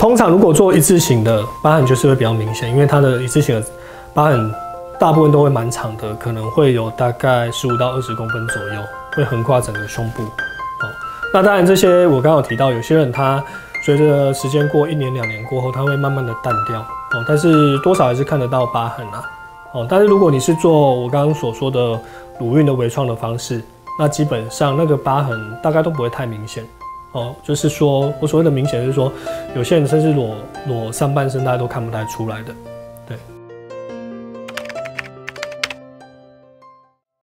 通常如果做一字形的疤痕，就是会比较明显，因为它的一字形的疤痕大部分都会蛮长的，可能会有大概十五到二十公分左右，会横跨整个胸部。哦，那当然这些我刚刚有提到，有些人他随着时间过一年两年过后，它会慢慢的淡掉。哦，但是多少还是看得到疤痕啊。哦，但是如果你是做我刚刚所说的乳晕的微创的方式，那基本上那个疤痕大概都不会太明显。哦就是说我所谓的明显就是说有些人甚至裸裸上半身大家都看不太出来的对。